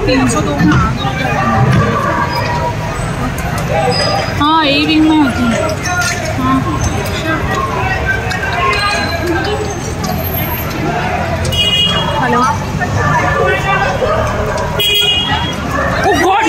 Calminha, só dou uma água. Ah, ele, irmão. olha ah. Valeu. O God!